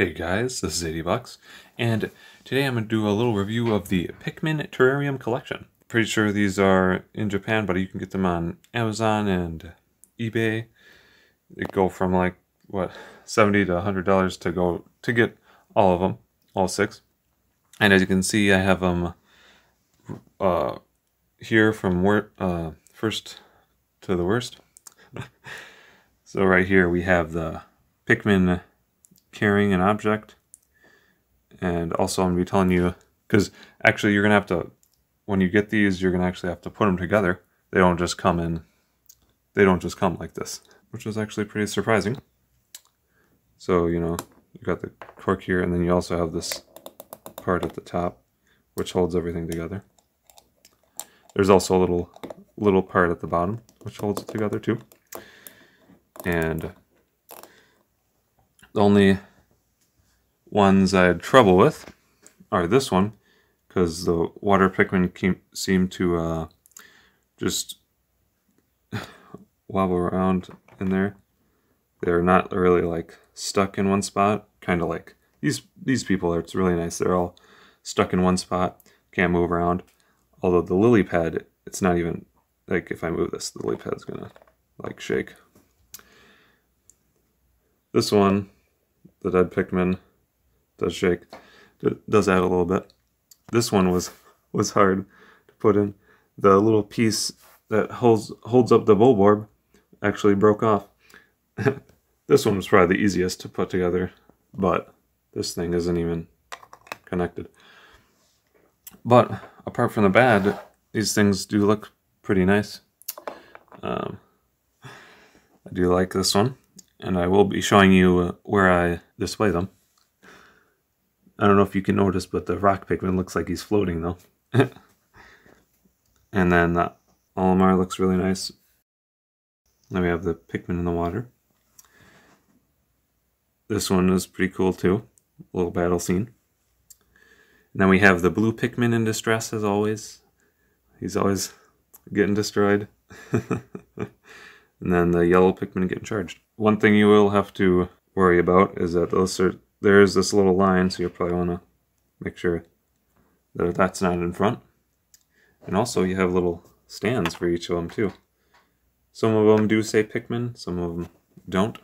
Hey guys, this is 80 bucks, and today I'm going to do a little review of the Pikmin Terrarium collection. Pretty sure these are in Japan, but you can get them on Amazon and eBay. They go from like, what, 70 to $100 to go to get all of them, all six. And as you can see, I have them uh, here from wor uh, first to the worst. so right here we have the Pikmin carrying an object. And also I'm going to be telling you, because actually you're going to have to, when you get these, you're going to actually have to put them together. They don't just come in, they don't just come like this, which is actually pretty surprising. So, you know, you got the cork here, and then you also have this part at the top, which holds everything together. There's also a little little part at the bottom, which holds it together too. And the only ones I had trouble with are this one, because the water Pikmin seem to uh, just wobble around in there. They're not really like stuck in one spot, kind of like these these people. Are, it's really nice. They're all stuck in one spot, can't move around. Although the lily pad, it's not even like if I move this, the lily pad's gonna like shake. This one the dead Pikmin does shake, does add a little bit. This one was was hard to put in. The little piece that holds holds up the Bulborb actually broke off. this one was probably the easiest to put together, but this thing isn't even connected. But apart from the bad, these things do look pretty nice. Um, I do like this one and I will be showing you uh, where I display them. I don't know if you can notice, but the rock Pikmin looks like he's floating though. and then the Olimar looks really nice. Then we have the Pikmin in the water. This one is pretty cool too. A little battle scene. And then we have the blue Pikmin in distress as always. He's always getting destroyed. and then the yellow Pikmin getting charged. One thing you will have to worry about is that those are, there is this little line, so you'll probably want to make sure that that's not in front. And also you have little stands for each of them too. Some of them do say Pikmin, some of them don't.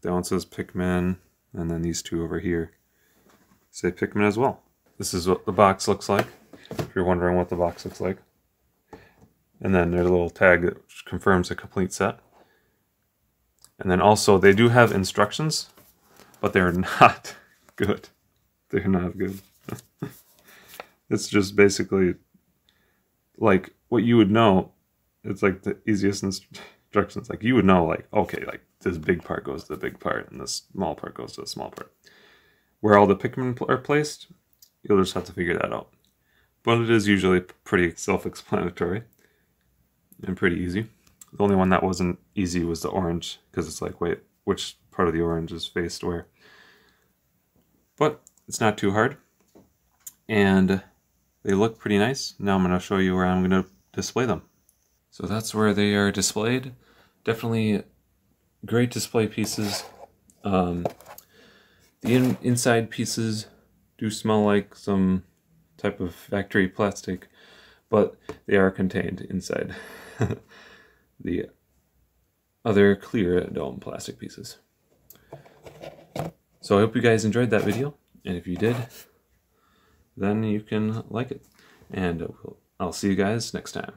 That one says Pikmin, and then these two over here say Pikmin as well. This is what the box looks like, if you're wondering what the box looks like. And then there's a little tag that confirms a complete set. And then also they do have instructions, but they're not good. They're not good. it's just basically like what you would know. It's like the easiest instructions. Like you would know, like, okay, like this big part goes to the big part and this small part goes to the small part. Where all the Pikmin are placed, you'll just have to figure that out. But it is usually pretty self-explanatory and pretty easy. The only one that wasn't easy was the orange, because it's like, wait, which part of the orange is faced where? But it's not too hard. And they look pretty nice. Now I'm going to show you where I'm going to display them. So that's where they are displayed. Definitely great display pieces. Um, the in inside pieces do smell like some type of factory plastic, but they are contained inside. the other clear dome plastic pieces. So I hope you guys enjoyed that video, and if you did, then you can like it. And I'll see you guys next time.